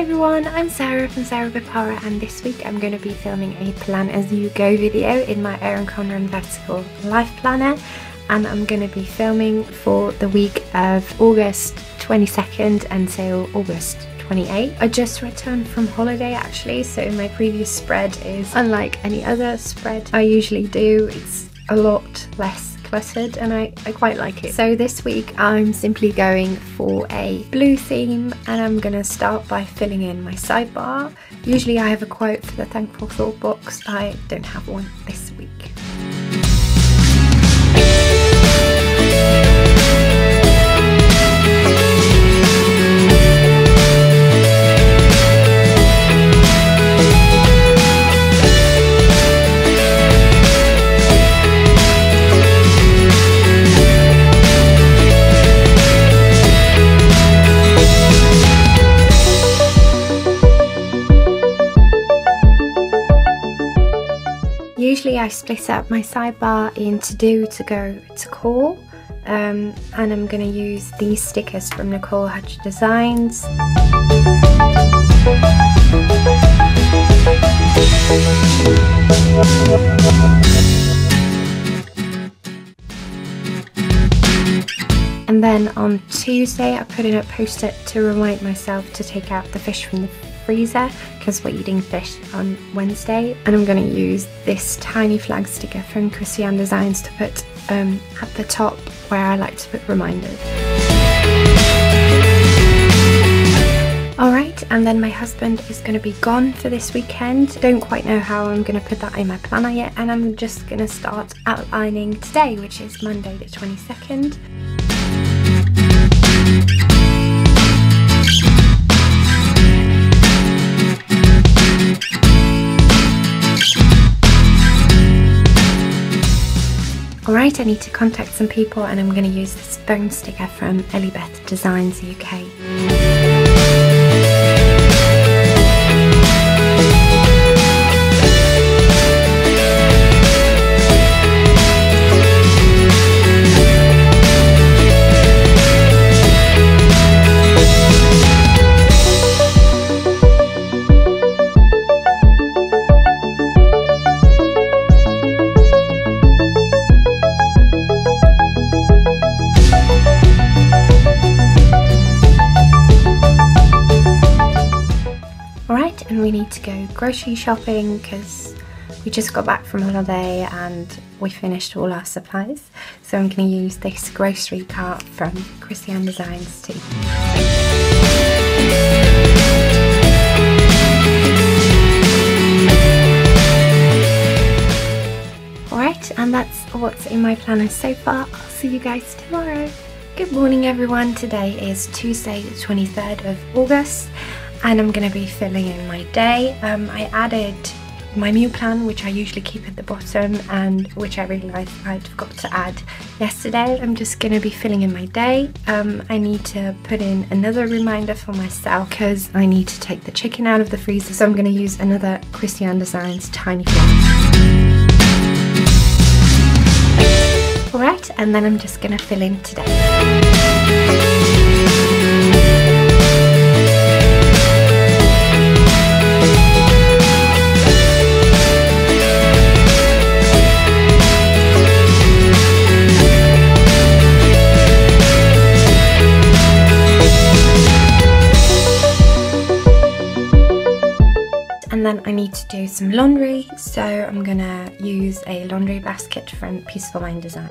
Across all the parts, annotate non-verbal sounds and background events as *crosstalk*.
Hi everyone, I'm Sarah from sarahboparah and this week I'm going to be filming a plan as you go video in my Erin Condren Vertical Life Planner and I'm going to be filming for the week of August 22nd until August 28th. I just returned from holiday actually so my previous spread is unlike any other spread I usually do. It's a lot less cluttered and I, I quite like it. So this week I'm simply going for a blue theme and I'm going to start by filling in my sidebar. Usually I have a quote for the Thankful Thought box, I don't have one this week. Split up my sidebar in to do, to go, to call um, and I'm going to use these stickers from Nicole Hutch Designs. And then on Tuesday I put in a post-it to remind myself to take out the fish from the freezer because we're eating fish on Wednesday and I'm going to use this tiny flag sticker from KrissyAnne Designs to put um, at the top where I like to put reminders. Alright, and then my husband is going to be gone for this weekend. Don't quite know how I'm going to put that in my planner yet, and I'm just going to start outlining today, which is Monday the 22nd. I need to contact some people and I'm going to use this bone sticker from EllieBeth Designs UK. We need to go grocery shopping because we just got back from holiday and we finished all our supplies. So I'm going to use this grocery cart from KrissyAnne Designs too. Alright, and that's what's in my planner so far. I'll see you guys tomorrow. Good morning everyone, today is Tuesday the 23rd of August and I'm going to be filling in my day. Um, I added my meal plan which I usually keep at the bottom and which I realised I'd forgot to add yesterday. I'm just going to be filling in my day. Um, I need to put in another reminder for myself because I need to take the chicken out of the freezer so I'm going to use another KrissyAnne Designs tiny Alright and then I'm just going to fill in today. And then I need to do some laundry so I'm gonna use a laundry basket from Peaceful Mind Design.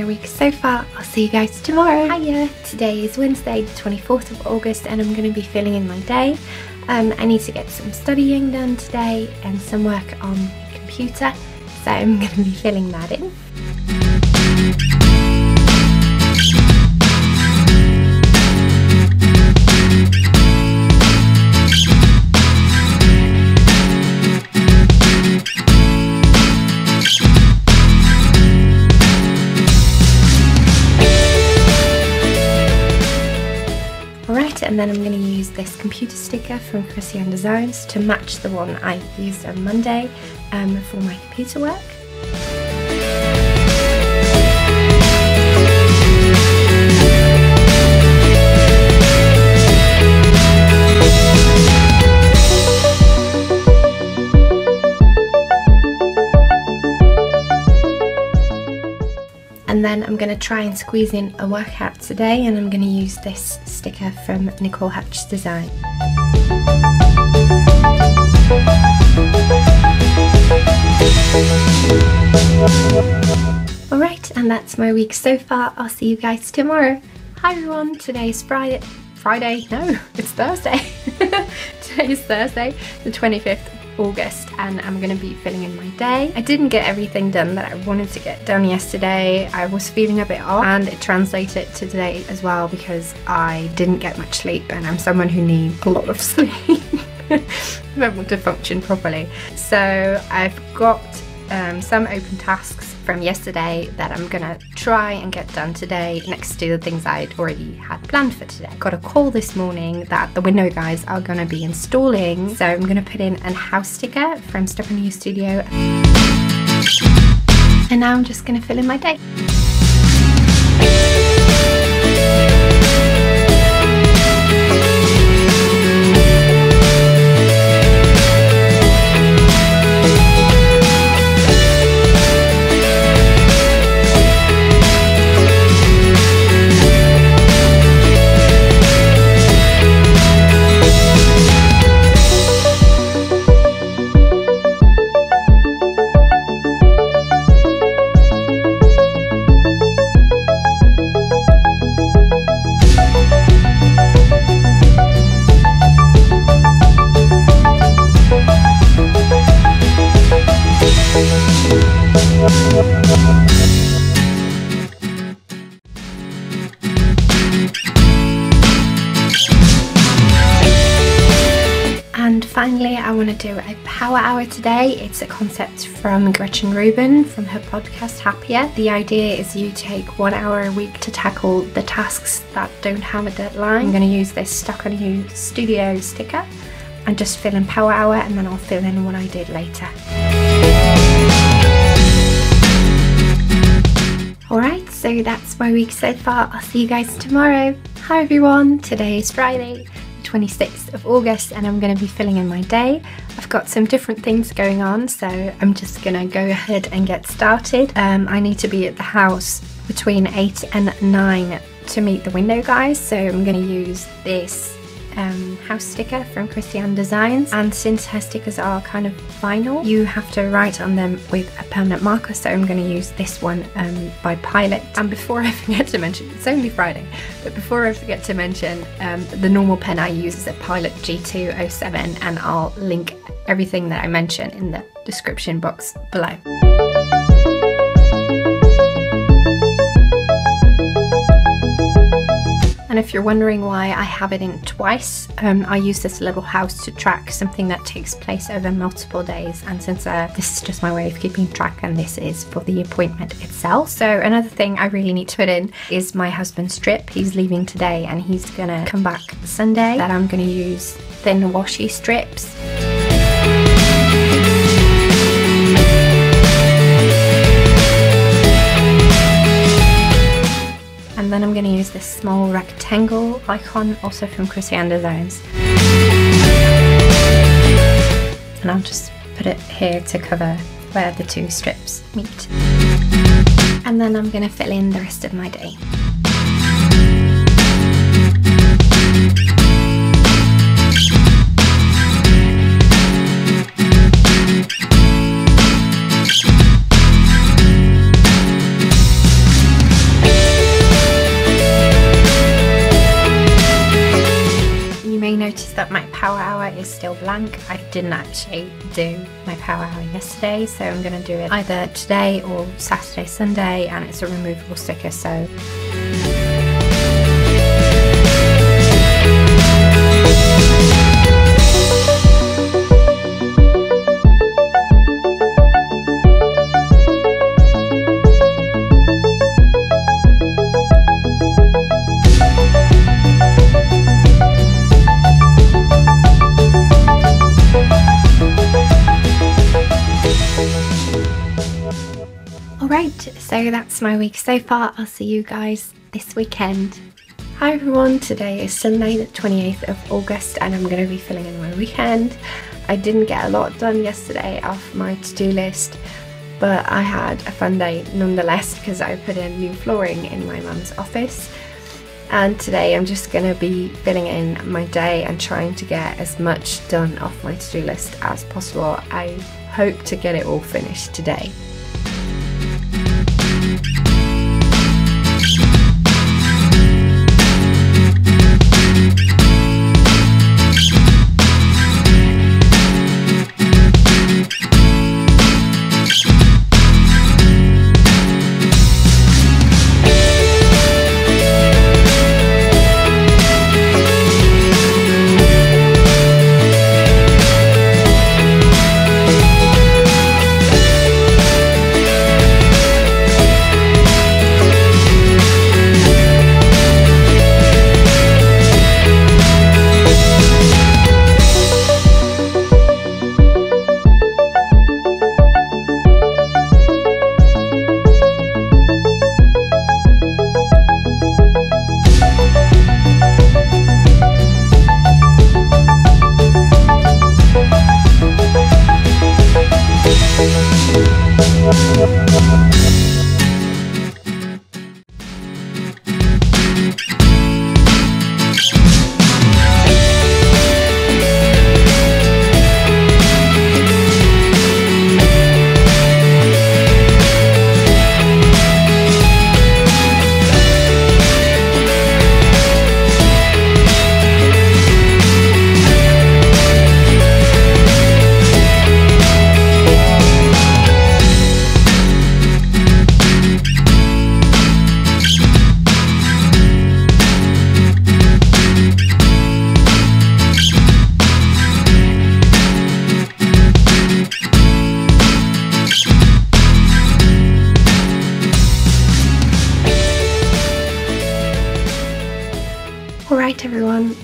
My week so far. I'll see you guys tomorrow. Hiya! Today is Wednesday the 24th of August and I'm going to be filling in my day. Um, I need to get some studying done today and some work on the computer so I'm going to be filling that in. Then I'm going to use this computer sticker from KrissyAnne Designs to match the one I used on Monday um, for my computer work. Then I'm going to try and squeeze in a workout today and I'm going to use this sticker from Nicole Hutch Design. Alright, and that's my week so far. I'll see you guys tomorrow. Hi everyone, today's Friday. Friday? No, *laughs* it's Thursday. *laughs* Today's Thursday, the 25th August and I'm going to be filling in my day. I didn't get everything done that I wanted to get done yesterday. I was feeling a bit off and it translated to today as well because I didn't get much sleep and I'm someone who needs a lot of *laughs* sleep if I want to function properly. So I've got um, some open tasks from yesterday that I'm gonna try and get done today next to the things I'd already had planned for today. Got a call this morning that the window guys are gonna be installing, so I'm gonna put in a house sticker from Stuck on You Studio. And now I'm just gonna fill in my day. Want to do a power hour today. It's a concept from Gretchen Rubin from her podcast Happier. The idea is you take one hour a week to tackle the tasks that don't have a deadline. I'm going to use this Stuck on You Studio sticker and just fill in power hour and then I'll fill in what I did later. Alright, so that's my week so far. I'll see you guys tomorrow. Hi everyone, today is Friday. 26th of August and I'm going to be filling in my day. I've got some different things going on so I'm just going to go ahead and get started. Um, I need to be at the house between 8 and 9 to meet the window guys so I'm going to use this um, house sticker from KrissyAnne Designs. And since her stickers are kind of vinyl you have to write on them with a permanent marker. So I'm going to use this one um, by Pilot. And before *laughs* I forget to mention it's only Friday but before I forget to mention um, the normal pen I use is a Pilot G207 and I'll link everything that I mention in the description box below. And if you're wondering why I have it in twice, um, I use this little house to track something that takes place over multiple days. And since uh, this is just my way of keeping track and this is for the appointment itself. So another thing I really need to put in is my husband's trip. He's leaving today and he's gonna come back Sunday that I'm gonna use thin washi strips. And then I'm going to use this small rectangle icon also from KrissyAnne Designs and I'll just put it here to cover where the two strips meet and then I'm going to fill in the rest of my day. Power hour is still blank. I didn't actually do my power hour yesterday, so I'm going to do it either today or Saturday, Sunday, and it's a removable sticker, so That's my week so far. I'll see you guys this weekend. Hi everyone, today is Sunday the 28th of August and I'm going to be filling in my weekend. I didn't get a lot done yesterday off my to-do list but I had a fun day nonetheless because I put in new flooring in my mum's office and today I'm just going to be filling in my day and trying to get as much done off my to-do list as possible. I hope to get it all finished today. Alright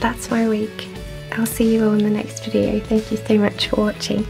that's my week. I'll see you all in the next video. Thank you so much for watching.